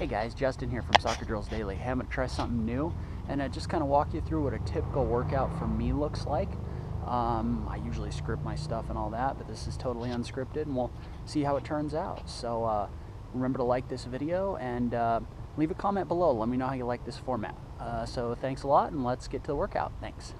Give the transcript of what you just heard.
Hey guys, Justin here from Soccer Drills Daily. I'm gonna try something new and I just kind of walk you through what a typical workout for me looks like. Um, I usually script my stuff and all that, but this is totally unscripted and we'll see how it turns out. So uh, remember to like this video and uh, leave a comment below. Let me know how you like this format. Uh, so thanks a lot and let's get to the workout. Thanks.